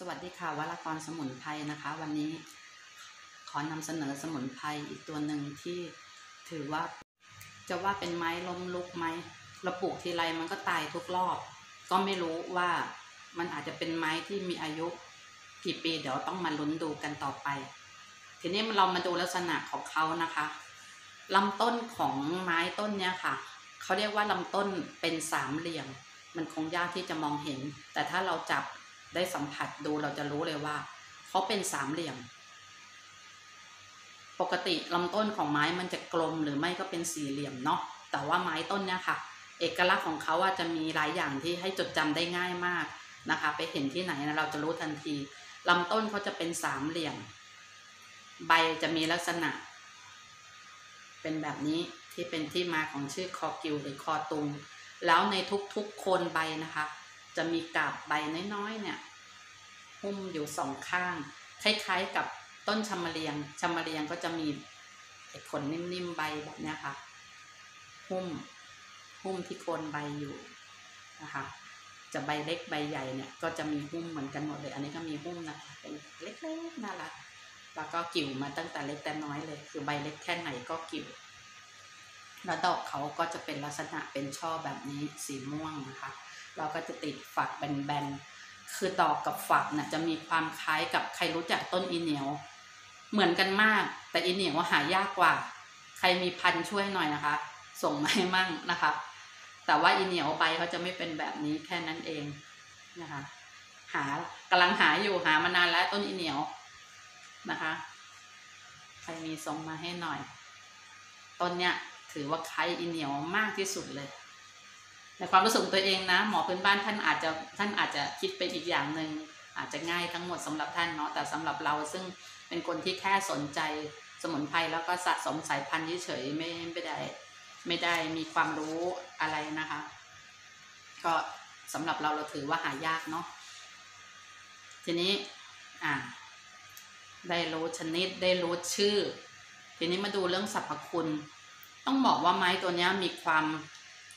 สวัสดีค่ะวรากรสมุนไพรนะคะ วันนี้ขอนำเสนอสมุนไพรอีกตัวหนึ่งที่ถือว่า จะว่าเป็นไม้ล้มลุกไหมเราปลูกทีไรมันก็ตายทุกรอบ ก็ไม่รู้ว่ามันอาจจะเป็นไม้ที่มีอายุกี่ปีเดี๋ยวต้องมาลุ้นดูกันต่อไป ทีนี้เรามาดูลักษณะของเขานะคะลำต้นของไม้ต้นเนี้ยค่ะเขาเรียกว่าลำต้นเป็นสามเหลี่ยม มันคงยากที่จะมองเห็น แต่ถ้าเราจับ ได้สัมผัสดูเราจะรู้เลยว่าเขาเป็นสามเหลี่ยม ปกติลำต้นของไม้มันจะกลมหรือไม่ก็เป็นสี่เหลี่ยมเนาะแต่ว่าไม้ต้นเนี่ยค่ะ เอกลักษณ์ของเขาจะมีหลายอย่างที่ให้จดจำได้ง่ายมากนะคะ ไปเห็นที่ไหนเราจะรู้ทันทีลำต้นเขาจะเป็นสามเหลี่ยม ใบจะมีลักษณะ เป็นแบบนี้ที่เป็นที่มาของชื่อคอกิวหรือคอตุง แล้วในทุกๆโคนใบนะคะ จะมีกาบใบน้อยๆเนี่ยหุ้มอยู่สองข้าง คล้ายๆกับต้นชมะเรียงชมะเรียงก็จะมีขนนิ่มๆใบแบบนี้ค่ะ หุ้มหุ้มที่โคนใบอยู่นะคะจะใบเล็กใบใหญ่เนี่ยก็จะมีหุ้มเหมือนกันหมดเลย อันนี้ก็มีหุ้มนะคะเป็นเล็กๆน่ารักแล้วก็กิ่วมาตั้งแต่เล็กแต่น้อยเลย คือใบเล็กแค่ไหนก็กิ่วแล้วดอกเขาก็จะเป็นลักษณะเป็นช่อแบบนี้สีม่วงนะคะ เราก็จะติดฝักแบนๆ คือดอกกับฝักน่ะจะมีความคล้ายกับใครรู้จักต้นอีเหนียว เหมือนกันมาก แต่อีเหนียวหายากกว่า ใครมีพันช่วยหน่อยนะคะ ส่งมาให้มั่งนะคะ แต่ว่าอีเหนียวใบเขาจะไม่เป็นแบบนี้แค่นั้นเองนะคะ หากำลังหาอยู่หามานานแล้วต้นอีเหนียวนะคะ ใครมีส่งมาให้หน่อย ต้นเนี้ยถือว่าคล้ายอีเหนียวมากที่สุดเลย ในความรู้สึกตัวเองนะ หมอพื้นบ้านท่านอาจจะท่านอาจจะคิดไปอีกอย่างหนึ่งอาจจะง่ายทั้งหมดสำหรับท่านเนาะแต่สำหรับเราซึ่งเป็นคนที่แค่สนใจสมุนไพรแล้วก็สะสมสายพันธุ์เฉยๆไม่ไม่ได้ ไม่ได้มีความรู้อะไรนะคะ ก็สำหรับเราเราถือว่าหายากเนาะทีนี้อ่าได้รู้ชนิดได้รู้ชื่อ ทีนี้มาดูเรื่องสรรพคุณ ต้องบอกว่าไม้ตัวนี้มีความ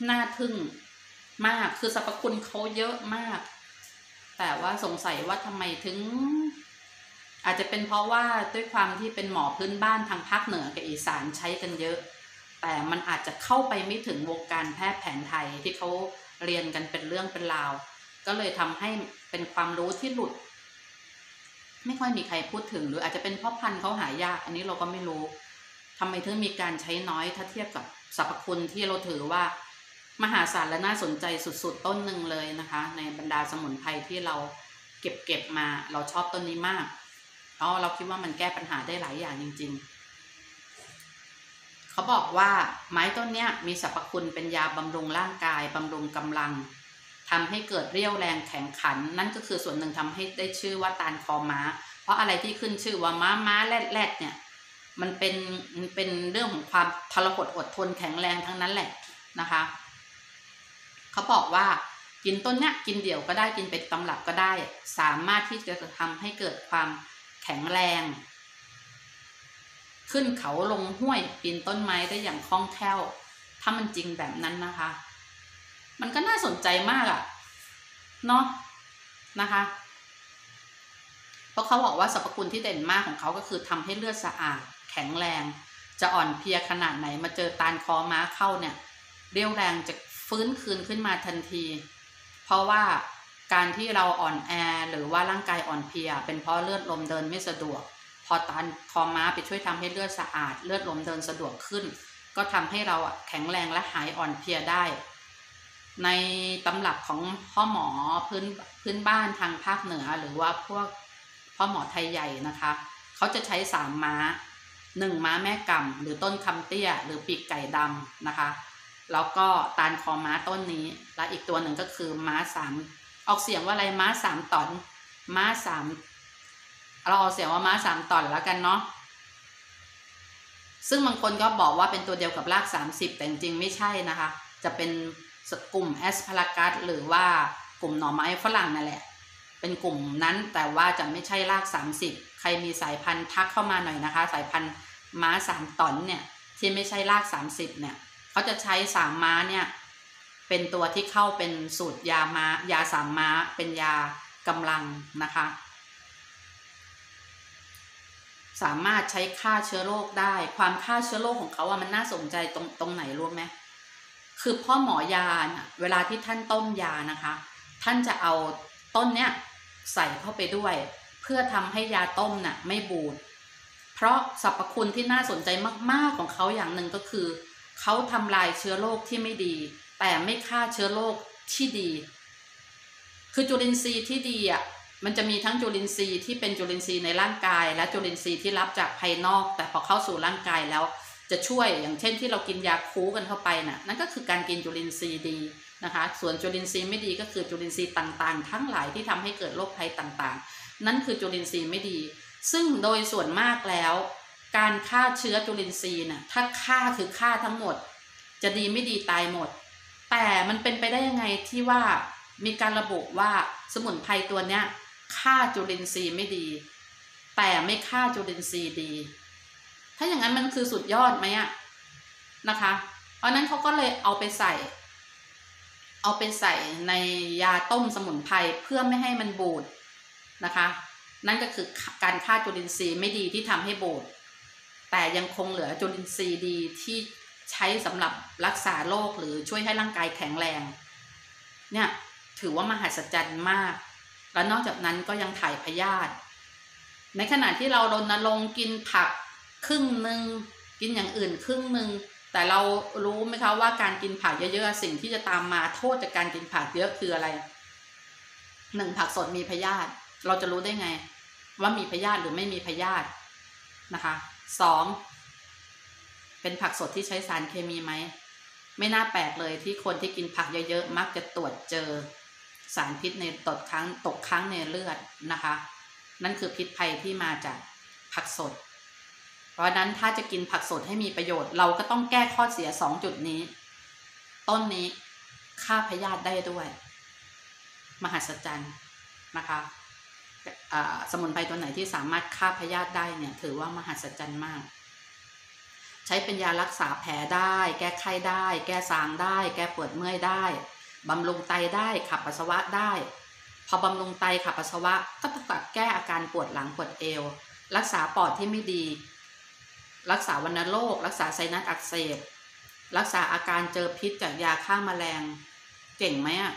น่าทึ่ง มาก คือสรรพคุณเขาเยอะมาก แต่ว่าสงสัยว่าทำไมถึง อาจจะเป็นเพราะว่าด้วยความที่เป็นหมอพื้นบ้านทางภาคเหนือกับอีสานใช้กันเยอะ แต่มันอาจจะเข้าไปไม่ถึงวงการแพทย์แผนไทยที่เขาเรียนกันเป็นเรื่องเป็นราว ก็เลยทำให้เป็นความรู้ที่หลุด ไม่ค่อยมีใครพูดถึง หรืออาจจะเป็นเพราะพันธุ์เขาหายาก อันนี้เราก็ไม่รู้ทำไมถึงมีการใช้น้อยถ้าเทียบกับสรรพคุณที่เราถือว่า มหาศาลและน่าสนใจสุดๆ ต้นหนึ่งเลยนะคะ ในบรรดาสมุนไพรที่เราเก็บเก็บมา เราชอบต้นนี้มาก เพราะเราคิดว่ามันแก้ปัญหาได้หลายอย่างจริง ๆ เขาบอกว่าไม้ต้นเนี้ยมีสรรพคุณเป็นยาบำรุงร่างกายบำรุงกำลังทำให้เกิดเรี่ยวแรงแข็งขัน นั่นก็คือส่วนหนึ่งทำให้ได้ชื่อว่าตาลคอม้า เพราะอะไรที่ขึ้นชื่อว่าม้าม้าแรดแรดเนี่ยมันเป็นมันเป็นเรื่องของความทรหดอดทนแข็งแรงทั้งนั้นแหละนะคะ เขาบอกว่ากินต้นเนี้ยกินเดี่ยวก็ได้กินเป็นตำรับก็ได้ สามารถที่จะทำให้เกิดความแข็งแรง ขึ้นเขาลงห้วยปีนต้นไม้ได้อย่างคล่องแคล่ว ถ้ามันจริงแบบนั้นนะคะ มันก็น่าสนใจมากอะเนาะนะคะ เพราะเขาบอกว่าสรรพคุณที่เด่นมากของเขาก็คือทำให้เลือดสะอาด แข็งแรง จะอ่อนเพลียขนาดไหนมาเจอตาลคอม้าเข้าเนี่ย เรียวแรงจะ ฟื้นคืนขึ้นมาทันที เพราะว่าการที่เราอ่อนแอหรือว่าร่างกายอ่อนเพลีย เป็นเพราะเลือดลมเดินไม่สะดวก พอตาลคอม้าไปช่วยทำให้เลือดสะอาด เลือดลมเดินสะดวกขึ้น ก็ทำให้เราแข็งแรงและหายอ่อนเพลียได้ ในตำรับของพ่อหมอพื้นพื้นบ้านทางภาคเหนือหรือว่าพวกพ่อหมอไทยใหญ่นะคะเขาจะใช้สามม้าหนึ่งม้าแม่กำหรือต้นคำเตี้ย หรือปีกไก่ดำนะคะ แล้วก็ตาลคอม้าต้นนี้ และอีกตัวหนึ่งก็คือม้าสามออกเสียงว่าอะไรม้าสามตอน ม้าสามเราออกเสียงว่าม้าสามตอนแล้วกันเนาะซึ่งบางคนก็บอกว่าเป็นตัวเดียวกับรากสามสิบแต่จริงไม่ใช่นะคะ จะเป็นกลุ่มแอสพารากัสหรือว่ากลุ่มหน่อไม้ฝรั่งนั่นแหละ เป็นกลุ่มนั้นแต่ว่าจะไม่ใช่รากสามสิบใครมีสายพันธุ์ทักเข้ามาหน่อยนะคะ สายพันธุ์ม้าสามตอนเนี่ยที่ไม่ใช่รากสามสิบเนี่ย เขาจะใช้สามม้าเนี่ย เป็นตัวที่เข้าเป็นสูตรยาม้ายาสามม้า เป็นยากำลังนะคะ สามารถใช้ฆ่าเชื้อโรคได้ ความฆ่าเชื้อโรคของเขาอะมันน่าสนใจตรงตรงไหนรู้ไหมคือพ่อหมอยาน่ะเวลาที่ท่านต้มยานะคะ ท่านจะเอาต้นเนี้ยใส่เข้าไปด้วย เพื่อทำให้ยาต้มน่ะไม่บูดเพราะสรรพคุณที่น่าสนใจมาก ๆของเขาอย่างหนึ่งก็คือ เขาทำลายเชื้อโรคที่ไม่ดี แต่ไม่ฆ่าเชื้อโรคที่ดี คือจุลินทรีย์ที่ดีอะมันจะมีทั้งจุลินทรีย์ที่เป็นจุลินทรีย์ในร่างกาย และจุลินทรีย์ที่รับจากภายนอก แต่พอเข้าสู่ร่างกายแล้วจะช่วยอย่างเช่นที่เรากินยาคูกันเข้าไปน่ะนั่นก็คือการกินจุลินทรีย์ดีนะคะ ส่วนจุลินทรีย์ไม่ดีก็คือจุลินทรีย์ต่างๆ ทั้งหลายที่ทำให้เกิดโรคภัยต่างๆ นั่นคือจุลินทรีย์ไม่ดี ซึ่งโดยส่วนมากแล้ว การฆ่าเชื้อจุลินทรีย์น่ะถ้าฆ่าคือฆ่าทั้งหมด จะดีไม่ดีตายหมด แต่มันเป็นไปได้ยังไงที่ว่ามีการระบุว่าสมุนไพรตัวเนี้ยฆ่าจุลินทรีย์ไม่ดี แต่ไม่ฆ่าจุลินทรีย์ดี ถ้าอย่างนั้นมันคือสุดยอดไหมอะนะคะเพราะนั้นเขาก็เลยเอาไปใส่ เอาไปใส่ในยาต้มสมุนไพรเพื่อไม่ให้มันบูดนะคะ นั่นก็คือการฆ่าจุลินทรีย์ไม่ดีที่ทำให้บูด แต่ยังคงเหลือจุลินทรีย์ดีที่ใช้สำหรับรักษาโรคหรือช่วยให้ร่างกายแข็งแรง เนี่ยถือว่ามหัศจรรย์มาก แล้วนอกจากนั้นก็ยังถ่ายพยาธิในขณะที่เรารณรงค์กินผักครึ่งหนึ่งกินอย่างอื่นครึ่งหนึ่งแต่เรารู้ไหมคะว่าการกินผักเยอะๆสิ่งที่จะตามมาโทษจากการกินผักเยอะคืออะไรหนึ่งผักสดมีพยาธิเราจะรู้ได้ไง ว่ามีพยาธิหรือไม่มีพยาธินะคะ สองเป็นผักสดที่ใช้สารเคมีไหม ไม่น่าแปลกเลยที่คนที่กินผักเยอะๆ มักจะตรวจเจอสารพิษในตกค้างตกค้างในเลือดนะคะ นั่นคือพิษภัยที่มาจากผักสด เพราะนั้นถ้าจะกินผักสดให้มีประโยชน์ เราก็ต้องแก้ข้อเสียสองจุดนี้ ต้นนี้ฆ่าพยาธิได้ด้วย มหัศจรรย์นะคะ สมุนไพรตัวไหนที่สามารถฆ่าพยาธิได้เนี่ยถือว่ามหัศจรรย์มาก ใช้เป็นยารักษาแผลได้ แก้ไข้ได้ แก้ซางได้ แก้ปวดเมื่อยได้บำรุงไตได้ขับปัสสาวะได้ พอบำรุงไตขับปัสสาวะก็ต้องแก้อาการปวดหลังปวดเอว รักษาปอดที่ไม่ดี รักษาวัณโรค รักษาไซนัสอักเสบรักษาอาการเจอพิษจากยาฆ่ามาแมลง เก่งไหมอะ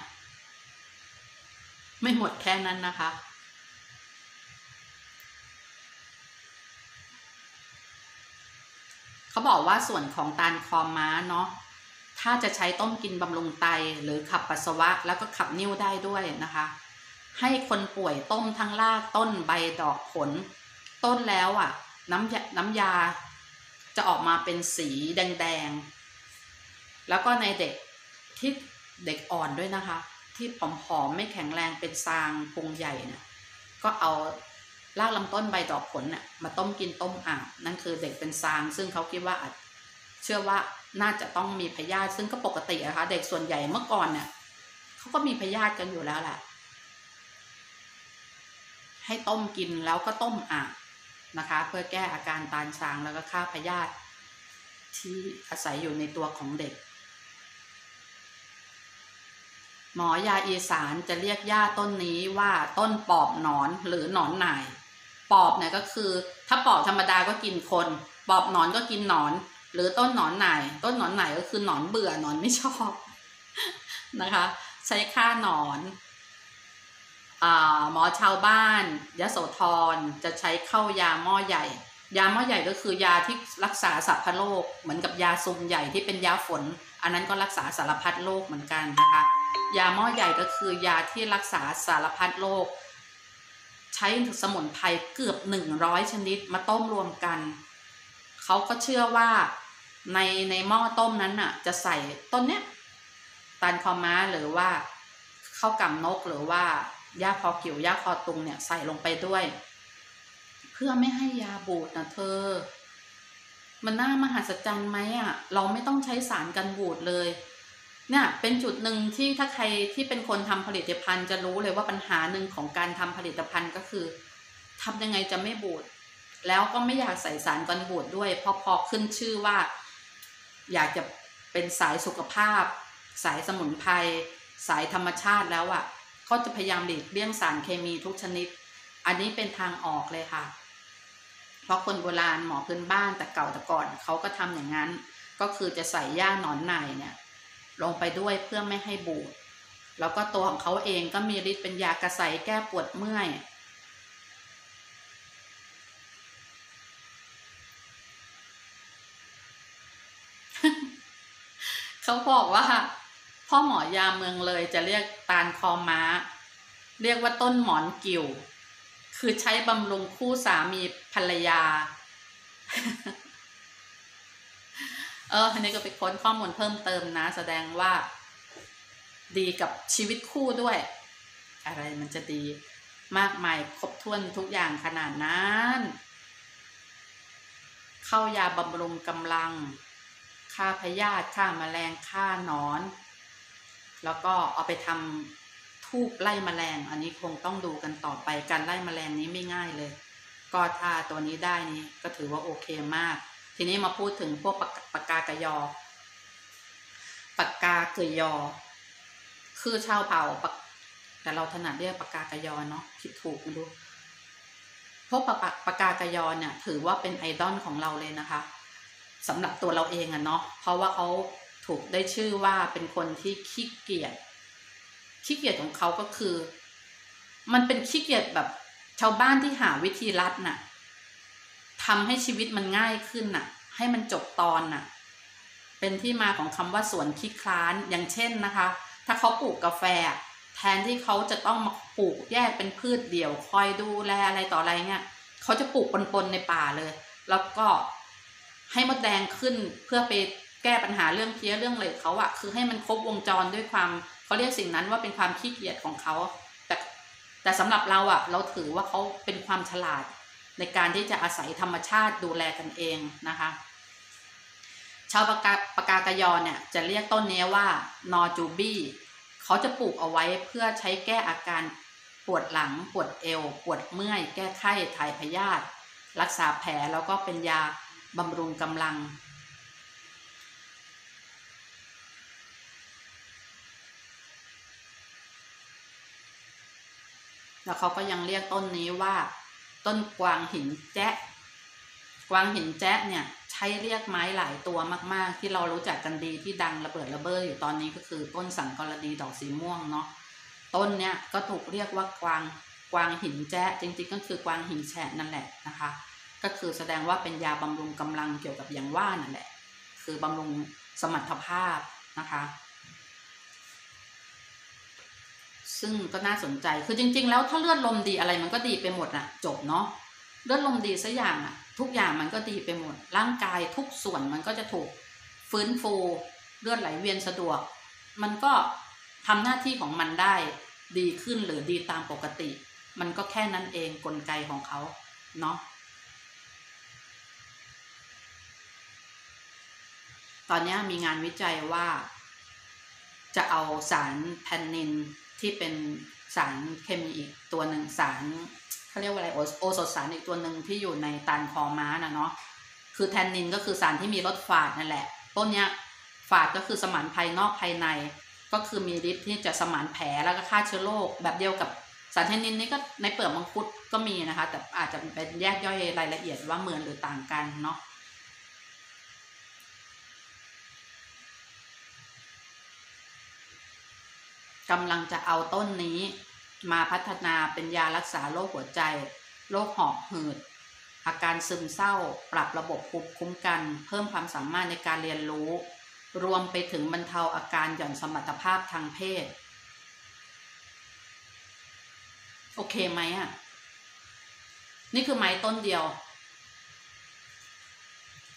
ไม่หมดแค่นั้นนะคะ เขา บอกว่าส่วนของตาลคอม้าเนาะถ้าจะใช้ต้มกินบำรุงไตหรือขับปัสสาวะแล้วก็ขับนิ่วได้ด้วยนะคะ ให้คนป่วยต้มทั้งรากต้นใบดอกผล ต้นแล้วอะ่ะน้ำยาน้ำยาจะออกมาเป็นสีแดงๆ แล้วก็ในเด็กที่เด็กอ่อนด้วยนะคะ ที่ผอมๆ ไม่แข็งแรงเป็นซางพุงใหญ่เนี่ยก็เอา รากลำต้นใบดอกผลเนี่ยมาต้มกินต้มอาบนั่นคือเด็กเป็นซาง ซึ่งเขาคิดว่าเชื่อว่าน่าจะต้องมีพยาธิซึ่งก็ปกตินะคะเด็กส่วนใหญ่เมื่อก่อนเนี่ยเขาก็มีพยาธิกันอยู่แล้วแหละให้ต้มกินแล้วก็ต้มอาบนะคะ เพื่อแก้อาการตาลชางแล้วก็ฆ่าพยาธิที่อาศัยอยู่ในตัวของเด็ก หมอยาอีสานจะเรียกหญ้าต้นนี้ว่าต้นปอบหนอนหรือหนอนหน่าย ปอบเนี่ยก็คือ ถ้าปอบธรรมดาก็กินคน ปอบหนอนก็กินหนอน หรือต้นหนอนไหน ต้นหนอนไหนก็คือหนอนเบื่อหนอนไม่ชอบนะคะ ใช้ฆ่าหนอนอหมอชาวบ้านยะโสธรจะใช้เข้ายาหม้อใหญ่ ยาหม้อใหญ่ก็คือยาที่รักษาสัพพโรคเหมือนกับยาซุมใหญ่ที่เป็นยาฝน อันนั้นก็รักษาสารพัดโรคเหมือนกันนะคะ ยาหม้อใหญ่ก็คือยาที่รักษาสารพัดโรค ใช้สมุนไพรเกือบหนึ่งร้อยชนิดมาต้มรวมกัน เขาก็เชื่อว่าในในหม้อต้มนั้นน่ะ จะใส่ต้นเนี้ยตันคอม้าหรือว่าข้าวกำนกหรือว่าหญ้าคอกิ่วหญ้าคอตุงเนี่ยใส่ลงไปด้วย เพื่อไม่ให้ยาบูดนะเธอ มันน่ามหัศจรรย์ไหมอะ เราไม่ต้องใช้สารกันบูดเลย เนี่ยเป็นจุดหนึ่งที่ถ้าใครที่เป็นคนทำผลิตภัณฑ์จะรู้เลยว่าปัญหาหนึ่งของการทำผลิตภัณฑ์ก็คือทำยังไงจะไม่บูดแล้วก็ไม่อยากใส่สารกันบูดด้วยเพราะพอขึ้นชื่อว่า อยากจะเป็นสายสุขภาพ สายสมุนไพรสายธรรมชาติแล้วอะ่ะ ก็จะพยายามหลีกเลี่ยงสารเคมีทุกชนิด อันนี้เป็นทางออกเลยค่ะ เพราะคนโบราณหมอพื้นบ้านแต่เก่าแต่ก่อนเขาก็ทำอย่างนั้น ก็คือจะใส่หญ้าหนอนในเนี่ย ลงไปด้วยเพื่อไม่ให้บูด แล้วก็ตัวของเขาเองก็มีฤทธิ์เป็นยากระใสแก้ปวดเมื่อย เขาบอกว่า พ่อหมอยาเมืองเลยจะเรียกตาลคอม้า เรียกว่าต้นหมอนกิ่ว คือใช้บำรุงคู่สามีภรรยา เอออันนี้ก็ไปค้นข้อมูลเพิ่มเติมนะ แสดงว่า ดีกับชีวิตคู่ด้วย อะไรมันจะดีมากมายครบถ้วนทุกอย่างขนาดนั้น เข้ายาบำรุงกำลังฆ่าพยาธิฆ่าแมลงฆ่านอน แล้วก็เอาไปทำทูบไล่แมลง อันนี้คงต้องดูกันต่อไปการไล่แมลงนี้ไม่ง่ายเลย ก็ถ้าตัวนี้ได้นี่ก็ถือว่าโอเคมาก ทีนี้มาพูดถึงพวกปากปากกากยอปากกาเกยอ คือชาวเผ่าปากแต่เราถนัดเรียกปากกากยอเนาะคิดถูกไม่รู้พวกปากปากกากยอเนี่ย ถือว่าเป็นไอดอลของเราเลยนะคะสำหรับตัวเราเองอะเนาะเพราะว่าเขาถูกได้ชื่อว่าเป็นคนที่ขี้เกียจขี้เกียจของเขาก็คือ มันเป็นขี้เกียจแบบชาวบ้านที่หาวิธีลัดน่ะ ทำให้ชีวิตมันง่ายขึ้นน่ะ ให้มันจบตอนน่ะ เป็นที่มาของคำว่าสวนขี้คลานอย่างเช่นนะคะ ถ้าเขาปลูกกาแฟ แทนที่เขาจะต้องมาปลูกแยกเป็นพืชเดี่ยว คอยดูแลอะไรต่ออะไรเงี้ยเขาจะปลูกปนๆในป่าเลย แล้วก็ให้มดแดงขึ้นเพื่อไปแก้ปัญหาเรื่องเพี้ยเรื่องอะไรเขาอะคือให้มันครบวงจรด้วยความเขาเรียกสิ่งนั้นว่าเป็นความขี้เกียจของเขาแต่แต่สำหรับเราอะเราถือว่าเขาเป็นความฉลาด ในการที่จะอาศัยธรรมชาติดูแลกันเองนะคะ ชาวปากาปากากยอเนี่ยจะเรียกต้นนี้ว่านอจูบี้เขาจะปลูกเอาไว้เพื่อใช้แก้อาการปวดหลัง ปวดเอว ปวดเมื่อย แก้ไข้ถ่ายพยาธิรักษาแผลแล้วก็เป็นยาบำรุงกำลัง แล้วเขาก็ยังเรียกต้นนี้ว่า ต้นกวางหินแจ๊ะกวางหินแจ๊ะเนี่ยใช้เรียกไม้หลายตัวมาก ๆ ที่เรารู้จักกันดีที่ดังระเบิดระเบ้ออยู่ตอนนี้ก็คือต้นสังกรดีดอกสีม่วงเนาะต้นเนี่ยก็ถูกเรียกว่ากวางกวางหินแจ๊ะจริง ๆ ก็คือกวางหินแฉะนั่นแหละนะคะ ก็คือแสดงว่าเป็นยาบำรุงกำลังเกี่ยวกับอย่างว่านั่นแหละ คือบำรุงสมรรถภาพนะคะ ซึ่งก็น่าสนใจ คือจริง ๆ แล้วถ้าเลือดลมดีอะไรมันก็ดีไปหมดอะจบเนาะ เลือดลมดีสักอย่างอะทุกอย่างมันก็ดีไปหมด ร่างกายทุกส่วนมันก็จะถูกฟื้นฟูเลือดไหลเวียนสะดวก มันก็ทำหน้าที่ของมันได้ดีขึ้นหรือดีตามปกติ มันก็แค่นั้นเองกลไกของเขาเนาะตอนนี้มีงานวิจัยว่า จะเอาสารแพนนิน ที่เป็นสารเคมีอีกตัวหนึ่งสารเขาเรียกว่าอะไรโอโซสารอีกตัวหนึ่งที่อยู่ในตาลคอม้านะเนาะคือแทนนินก็คือสารที่มีรสฝาดนั่นแหละต้นเนี้ยฝาดก็คือสมานภายนอกภายใน ก็คือมีฤทธิ์ที่จะสมานแผลแล้วก็ฆ่าเชื้อโรคแบบเดียวกับสารแทนนินนี่ก็ในเปลือกมังคุดก็มีนะคะ แต่อาจจะเป็นแยกย่อยรายละเอียดว่าเหมือนหรือต่างกันเนาะ กำลังจะเอาต้นนี้ มาพัฒนาเป็นยารักษาโรคหัวใจ โรคหอบหืด อาการซึมเศร้า ปรับระบบภูมิคุ้มกัน เพิ่มความสามารถในการเรียนรู้ รวมไปถึงบรรเทาอาการหย่อนสมรรถภาพทางเพศ โอเคไหมอะ นี่คือไม้ต้นเดียว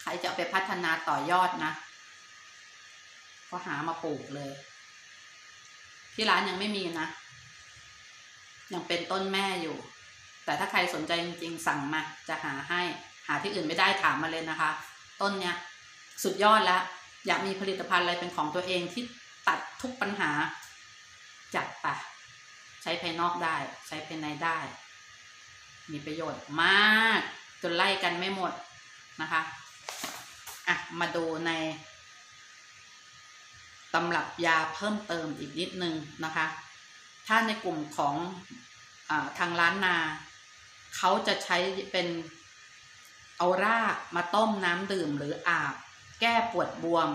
ใครจะไปพัฒนาต่อยอดนะ ก็หามาปลูกเลย ที่ร้านยังไม่มีนะ ยังเป็นต้นแม่อยู่ แต่ถ้าใครสนใจจริงๆ สั่งมา จะหาให้หาที่อื่นไม่ได้ถามมาเลยนะคะ ต้นเนี้ยสุดยอดแล้ว อยากมีผลิตภัณฑ์อะไรเป็นของตัวเองที่ตัดทุกปัญหาจัดไปใช้ภายนอกได้ ใช้ภายในได้ มีประโยชน์มาก จนไล่กันไม่หมดนะคะ อะ มาดูใน ตำรับยาเพิ่มเติมอีกนิดนึงนะคะ ถ้าในกลุ่มของอทางร้านนา เขาจะใช้เป็นเอารากมาต้มน้ำดื่มหรืออาบ แก้ปวดบวม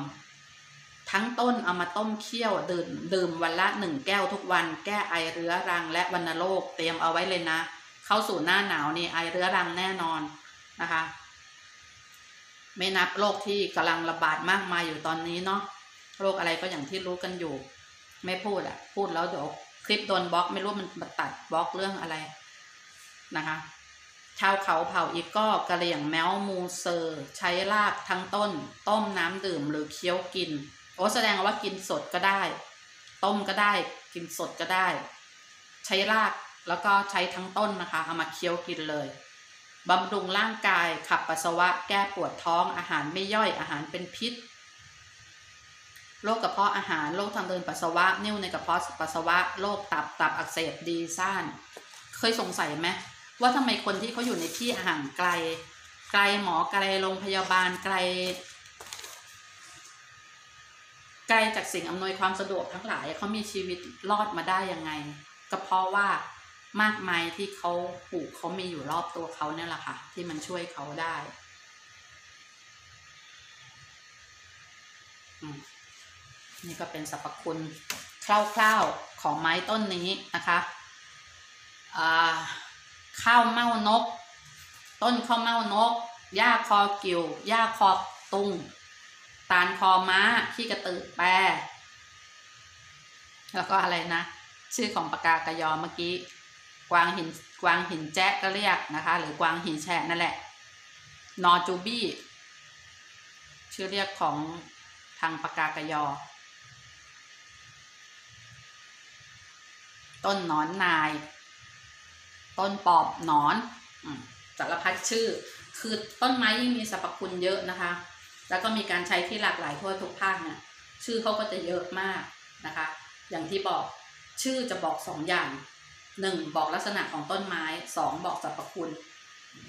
ทั้งต้นเอามาต้มเคี่ยวดื่มดื่มวันละหนึ่งแก้วทุกวัน แก้ไอเรื้อรังและวัณโรคเตรียมเอาไว้เลยนะ เข้าสู่หน้าหนาวนี่ไอเรื้อรังแน่นอนนะคะ ไม่นับโรคที่กำลังระบาดมากมายอยู่ตอนนี้เนาะ โรคอะไรก็อย่างที่รู้กันอยู่ ไม่พูดอะพูดแล้วเดี๋ยวคลิปโดนบล็อก ไม่รู้มันมาตัดบล็อกเรื่องอะไรนะคะชาวเขาเผ่าอีกก็กระเหลี่ยงแมวมูเซอร์ ใช้รากทั้งต้น ต้มน้ำดื่มหรือเคี้ยวกิน โอ้แสดงว่ากินสดก็ได้ ต้มก็ได้ กินสดก็ได้ ใช้รากแล้วก็ใช้ทั้งต้นนะคะ เอามาเคี้ยวกินเลยบำรุงร่างกายขับปัสสาวะแก้ปวดท้องอาหารไม่ย่อยอาหารเป็นพิษ โรคกระเพาะอาหาร โรคทางเดินปัสสาวะ นิ่วในกระเพาะปัสสาวะ โรคตับ ตับอักเสบ ดีซ่าน เคยสงสัยไหมว่าทำไมคนที่เขาอยู่ในที่ห่างไกล ไกลหมอ ไกลโรงพยาบาล ไกล ไกลจากสิ่งอำนวยความสะดวกทั้งหลาย เขามีชีวิตรอดมาได้ยังไง ก็เพราะว่ามากมายที่เขาปลูกเขามีอยู่รอบตัวเขาเนี่ยแหละค่ะ ที่มันช่วยเขาได้ อืม นี่ก็เป็นสรรพคุณคร่าวๆของไม้ต้นนี้นะคะข้าวเม่านก ต้นข้าวเม่านกหญ้าคอกิวหญ้าคอตุงตาลคอม้าขี้กระตือแปรแล้วก็อะไรนะ ชื่อของปากกากระยอเมื่อกี้กวางหินกวางหินแจ๊ก็เรียกนะคะ หรือกวางหินแฉะนั่นแหละ นอจูบี้ชื่อเรียกของทางปากกากระยอ ต้นหนอนนาย ต้นปอบหนอนสารพัดชื่อ คือต้นไม้ยิ่งมีสรรพคุณเยอะนะคะ แล้วก็มีการใช้ที่หลากหลายทั่วทุกภาคเนี่ยชื่อเขาก็จะเยอะมากนะคะ อย่างที่บอกชื่อจะบอกสองอย่างหนึ่งบอกลักษณะของต้นไม้สองบอกสรรพคุณ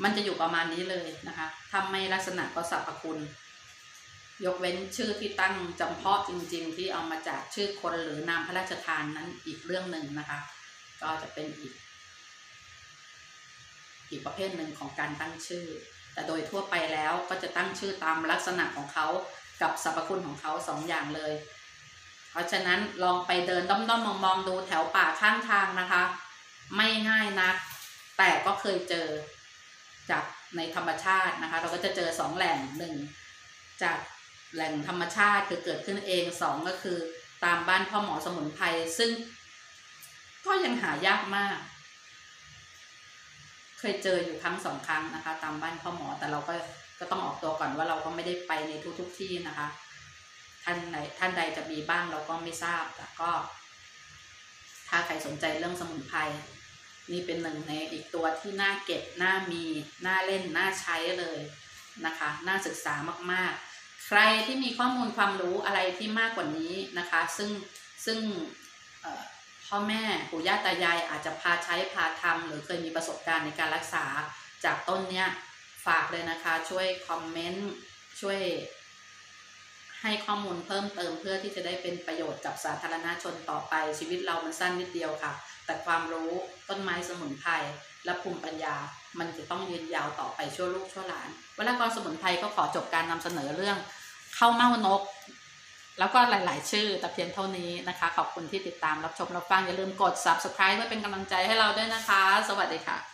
มันจะอยู่ประมาณนี้เลยนะคะถ้าไม่ลักษณะก็สรรพคุณ ยกเว้นชื่อที่ตั้งจำเพาะจริง ๆ ที่เอามาจากชื่อคนหรือนามพระราชทานนั้นอีกเรื่องหนึ่งนะคะ ก็จะเป็นอีก อีกประเภทหนึ่งของการตั้งชื่อ แต่โดยทั่วไปแล้วก็จะตั้งชื่อตามลักษณะของเขากับสรรพคุณของเขาสองอย่างเลย เพราะฉะนั้นลองไปเดินด้อมๆมองๆดูแถวป่าข้างทางนะคะ ไม่ง่ายนัก แต่ก็เคยเจอจากในธรรมชาตินะคะ เราก็จะเจอสองแหล่งหนึ่งจาก แหล่งธรรมชาติคือเกิดขึ้นเองสองก็คือ ตามบ้านพ่อหมอสมุนไพรซึ่ง ก็ยังหายากมาก เคยเจออยู่ครั้งสองครั้งนะคะ ตามบ้านพ่อหมอแต่เราก็ก็ต้องออกตัวก่อนว่าเราก็ไม่ได้ไปในทุกๆทที่นะคะ ท่านไหนท่านใดจะมีบ้างเราก็ไม่ทราบแต่ก็ ถ้าใครสนใจเรื่องสมุนไพรนี่เป็นหนึ่งในอีกตัวที่น่าเก็บน่ามีน่าเล่นน่าใช้เลยนะคะ น่าศึกษามากๆ ใครที่มีข้อมูลความรู้อะไรที่มากกว่านี้นะคะ ซึ่งซึ่งพ่อแม่ปู่ย่าตายายอาจจะพาใช้พาทำหรือเคยมีประสบการณ์ในการรักษาจากต้นเนี้ยฝากเลยนะคะ ช่วยคอมเมนต์ช่วยให้ข้อมูลเพิ่มเติมเพื่อที่จะได้เป็นประโยชน์กับสาธารณชนต่อไปชีวิตเรามันสั้นนิดเดียวค่ะ แต่ความรู้ต้นไม้สมุนไพรและภูมิปัญญา มันจะต้องยืนยาวต่อไปชั่วลูกชั่วหลานวลากรสมุนไพรก็ขอจบการนำเสนอเรื่องข้าวเม่านก แล้วก็หลาย ๆ ชื่อแต่เพียงเท่านี้นะคะ ขอบคุณที่ติดตามรับชมรับฟังอย่าลืมกด subscribe เพื่อเป็นกำลังใจให้เราด้วยนะคะ สวัสดีค่ะ